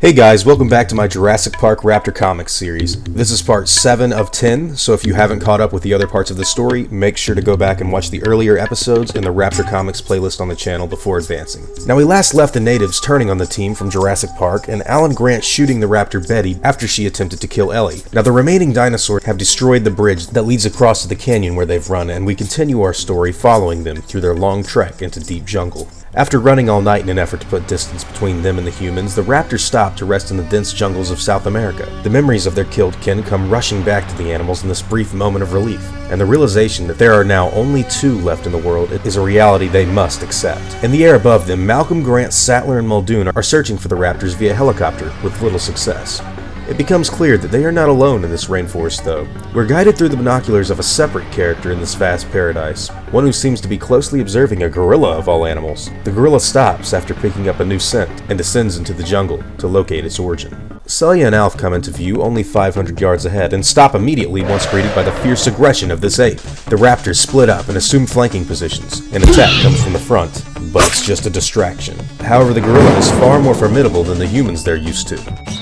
Hey guys, welcome back to my Jurassic Park Raptor Comics series. This is part 7 of 10, so if you haven't caught up with the other parts of the story, make sure to go back and watch the earlier episodes in the Raptor Comics playlist on the channel before advancing. Now we last left the natives turning on the team from Jurassic Park and Alan Grant shooting the raptor Betty after she attempted to kill Ellie. Now the remaining dinosaurs have destroyed the bridge that leads across to the canyon where they've run and we continue our story following them through their long trek into deep jungle. After running all night in an effort to put distance between them and the humans, the raptors stop to rest in the dense jungles of South America. The memories of their killed kin come rushing back to the animals in this brief moment of relief, and the realization that there are now only two left in the world is a reality they must accept. In the air above them, Malcolm, Grant, Sattler, and Muldoon are searching for the raptors via helicopter with little success. It becomes clear that they are not alone in this rainforest, though. We're guided through the binoculars of a separate character in this vast paradise, one who seems to be closely observing a gorilla of all animals. The gorilla stops after picking up a new scent and descends into the jungle to locate its origin. Celia and Alf come into view only 500 yards ahead and stop immediately once greeted by the fierce aggression of this ape. The raptors split up and assume flanking positions. An attack comes from the front, but it's just a distraction. However, the gorilla is far more formidable than the humans they're used to.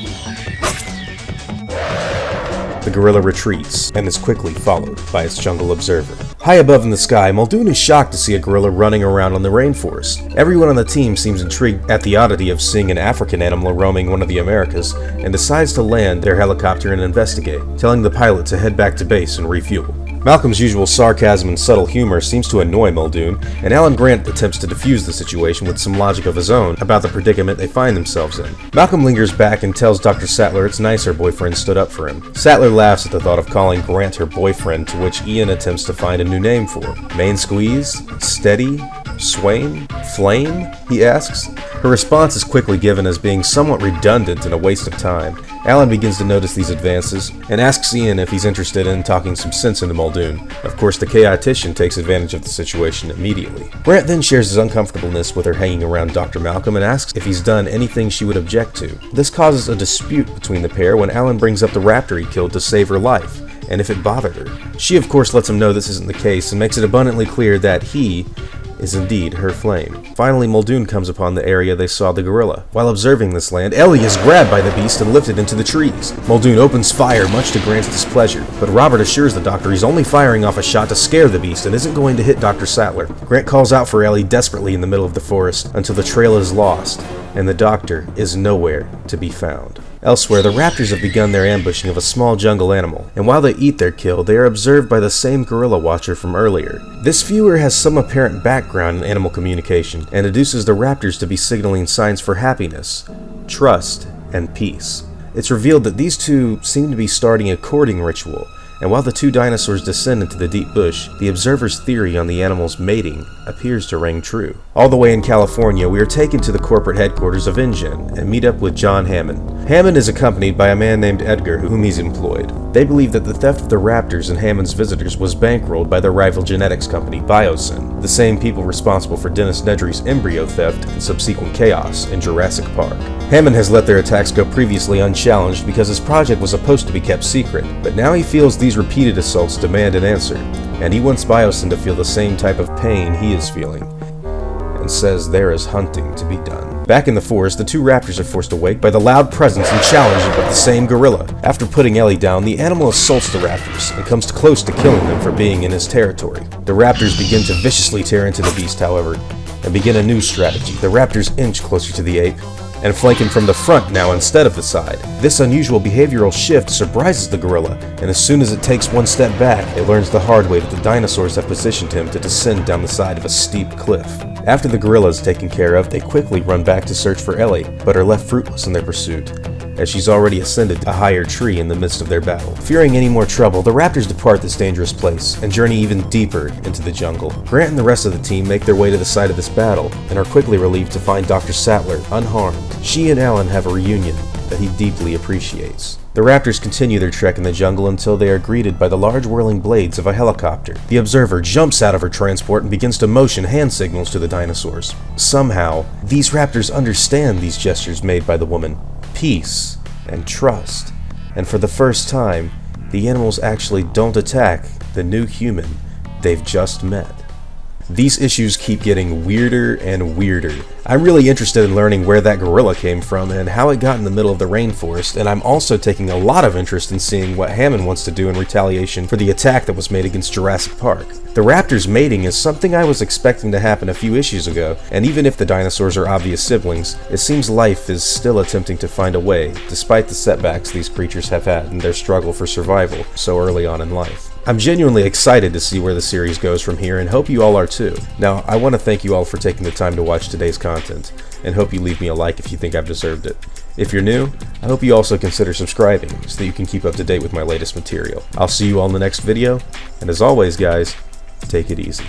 The gorilla retreats, and is quickly followed by its jungle observer. High above in the sky, Muldoon is shocked to see a gorilla running around in the rainforest. Everyone on the team seems intrigued at the oddity of seeing an African animal roaming one of the Americas, and decides to land their helicopter and investigate, telling the pilot to head back to base and refuel. Malcolm's usual sarcasm and subtle humor seems to annoy Muldoon, and Alan Grant attempts to defuse the situation with some logic of his own about the predicament they find themselves in. Malcolm lingers back and tells Dr. Sattler it's nice her boyfriend stood up for him. Sattler laughs at the thought of calling Grant her boyfriend, to which Ian attempts to find a new name for. Main squeeze? Steady? Swain? Flame? He asks. Her response is quickly given as being somewhat redundant and a waste of time. Alan begins to notice these advances and asks Ian if he's interested in talking some sense into Muldoon. Of course, the chaotician takes advantage of the situation immediately. Grant then shares his uncomfortableness with her hanging around Dr. Malcolm and asks if he's done anything she would object to. This causes a dispute between the pair when Alan brings up the raptor he killed to save her life and if it bothered her. She, of course, lets him know this isn't the case and makes it abundantly clear that he is indeed her flame. Finally, Muldoon comes upon the area they saw the gorilla. While observing this land, Ellie is grabbed by the beast and lifted into the trees. Muldoon opens fire, much to Grant's displeasure, but Robert assures the doctor he's only firing off a shot to scare the beast and isn't going to hit Dr. Sattler. Grant calls out for Ellie desperately in the middle of the forest until the trail is lost, and the doctor is nowhere to be found. Elsewhere, the raptors have begun their ambushing of a small jungle animal, and while they eat their kill, they are observed by the same gorilla watcher from earlier. This viewer has some apparent background in animal communication, and deduces the raptors to be signaling signs for happiness, trust, and peace. It's revealed that these two seem to be starting a courting ritual, and while the two dinosaurs descend into the deep bush, the observer's theory on the animals mating appears to ring true. All the way in California, we are taken to the corporate headquarters of InGen and meet up with John Hammond. Hammond is accompanied by a man named Edgar, whom he's employed. They believe that the theft of the raptors and Hammond's visitors was bankrolled by their rival genetics company, Biosyn, the same people responsible for Dennis Nedry's embryo theft and subsequent chaos in Jurassic Park. Hammond has let their attacks go previously unchallenged because his project was supposed to be kept secret, but now he feels these repeated assaults demand an answer, and he wants Biosyn to feel the same type of pain he is feeling, and says there is hunting to be done. Back in the forest, the two raptors are forced awake by the loud presence and challenge of the same gorilla. After putting Ellie down, the animal assaults the raptors and comes close to killing them for being in his territory. The raptors begin to viciously tear into the beast, however, and begin a new strategy. The raptors inch closer to the ape, and flank him from the front now instead of the side. This unusual behavioral shift surprises the gorilla, and as soon as it takes one step back, it learns the hard way that the dinosaurs have positioned him to descend down the side of a steep cliff. After the gorilla is taken care of, they quickly run back to search for Ellie, but are left fruitless in their pursuit as she's already ascended a higher tree in the midst of their battle. Fearing any more trouble, the raptors depart this dangerous place and journey even deeper into the jungle. Grant and the rest of the team make their way to the site of this battle and are quickly relieved to find Dr. Sattler unharmed. She and Alan have a reunion that he deeply appreciates. The raptors continue their trek in the jungle until they are greeted by the large whirling blades of a helicopter. The observer jumps out of her transport and begins to motion hand signals to the dinosaurs. Somehow, these raptors understand these gestures made by the woman peace and trust. And for the first time, the animals actually don't attack the new human they've just met. These issues keep getting weirder and weirder. I'm really interested in learning where that gorilla came from and how it got in the middle of the rainforest, and I'm also taking a lot of interest in seeing what Hammond wants to do in retaliation for the attack that was made against Jurassic Park. The raptors mating is something I was expecting to happen a few issues ago, and even if the dinosaurs are obvious siblings, it seems life is still attempting to find a way, despite the setbacks these creatures have had in their struggle for survival so early on in life. I'm genuinely excited to see where the series goes from here and hope you all are too. Now, I want to thank you all for taking the time to watch today's content, and hope you leave me a like if you think I've deserved it. If you're new, I hope you also consider subscribing so that you can keep up to date with my latest material. I'll see you all in the next video, and as always guys, take it easy.